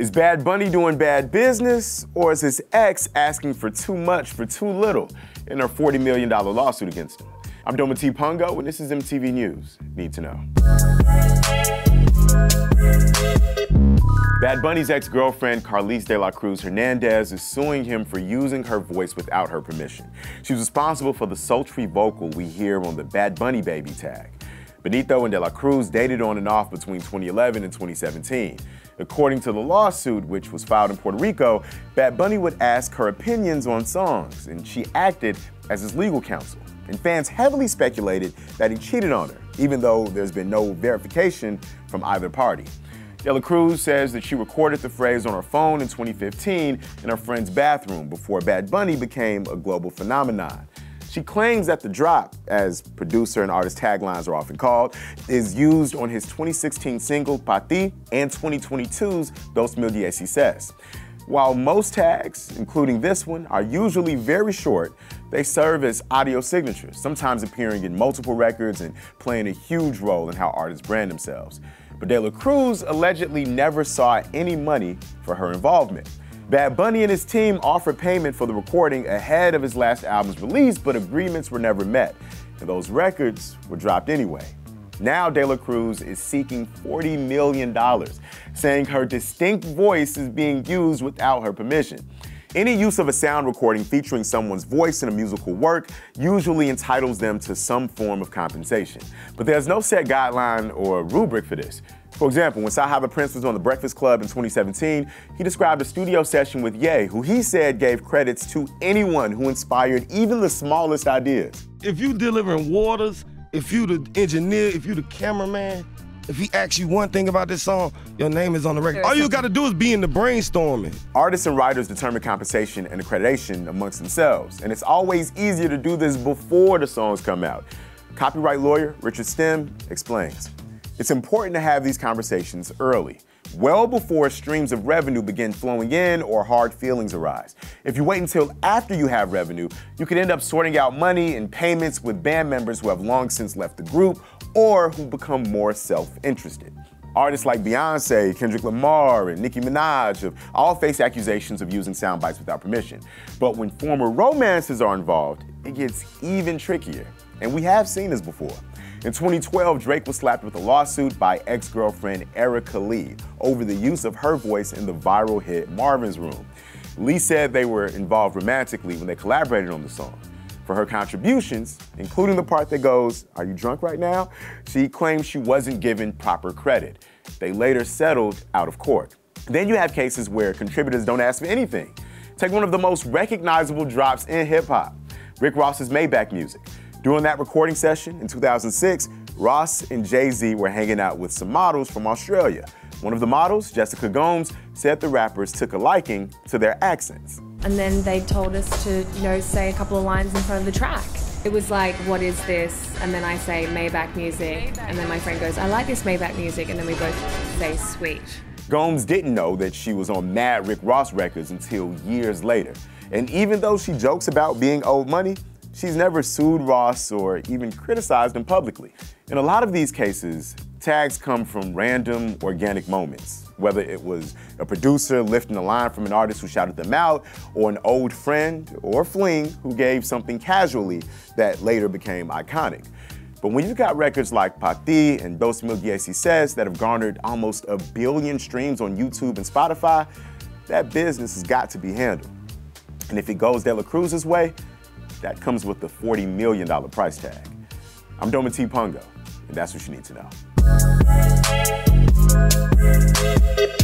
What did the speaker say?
Is Bad Bunny doing bad business, or is his ex asking for too much for too little in her $40 million lawsuit against him? I'm Dometi Pongo, and this is MTV News. Need to know. Bad Bunny's ex girlfriend, Carliz de la Cruz Hernandez, is suing him for using her voice without her permission. She's responsible for the sultry vocal we hear on the Bad Bunny Baby tag. Benito and de la Cruz dated on and off between 2011 and 2017. According to the lawsuit, which was filed in Puerto Rico, Bad Bunny would ask her opinions on songs, and she acted as his legal counsel. And fans heavily speculated that he cheated on her, even though there's been no verification from either party. De La Cruz says that she recorded the phrase on her phone in 2015 in her friend's bathroom before Bad Bunny became a global phenomenon. She claims that the drop, as producer and artist taglines are often called, is used on his 2016 single Pa Ti and 2022's Dos Mil Dieciséis. While most tags, including this one, are usually very short, they serve as audio signatures, sometimes appearing in multiple records and playing a huge role in how artists brand themselves. But De La Cruz allegedly never saw any money for her involvement. Bad Bunny and his team offered payment for the recording ahead of his last album's release, but agreements were never met, and those records were dropped anyway. Now De La Cruz is seeking $40 million, saying her distinct voice is being used without her permission. Any use of a sound recording featuring someone's voice in a musical work usually entitles them to some form of compensation. But there's no set guideline or rubric for this. For example, when the Prynce was on The Breakfast Club in 2017, he described a studio session with Ye, who he said gave credits to anyone who inspired even the smallest ideas. If you delivering waters, if you the engineer, if you the cameraman, if he asks you one thing about this song, your name is on the record. All you got to do is be in the brainstorming. Artists and writers determine compensation and accreditation amongst themselves, and it's always easier to do this before the songs come out. Copyright lawyer Richard Stim explains. It's important to have these conversations early well before streams of revenue begin flowing in or hard feelings arise. If you wait until after you have revenue, you could end up sorting out money and payments with band members who have long since left the group or who become more self interested. Artists like Beyonce, Kendrick Lamar, and Nicki Minaj have all faced accusations of using sound bites without permission. But when former romances are involved, it gets even trickier. And we have seen this before. In 2012, Drake was slapped with a lawsuit by ex girlfriend Erica Lee over the use of her voice in the viral hit Marvin's Room. Lee said they were involved romantically when they collaborated on the song. For her contributions, including the part that goes, Are you drunk right now? She claims she wasn't given proper credit. They later settled out of court. Then you have cases where contributors don't ask for anything. Take one of the most recognizable drops in hip hop Rick Ross's Maybach music. During that recording session in 2006, Ross and Jay Z were hanging out with some models from Australia. One of the models, Jessica Gomes, said the rappers took a liking to their accents. And then they told us to, you know, say a couple of lines in front of the track. It was like, what is this? And then I say Maybach music. And then my friend goes, I like this Maybach music. And then we both say sweet. Gomes didn't know that she was on Mad Rick Ross records until years later. And even though she jokes about being owed money, She's never sued Ross or even criticized him publicly. In a lot of these cases, tags come from random organic moments, whether it was a producer lifting a line from an artist who shouted them out, or an old friend or fling who gave something casually that later became iconic. But when you've got records like Pa Ti and Dos Mil Dieciséis that have garnered almost a billion streams on YouTube and Spotify, that business has got to be handled. And if it goes De La Cruz's way, that comes with the $40 million price tag. I'm Dometi Pongo, and that's what you need to know. Thank you.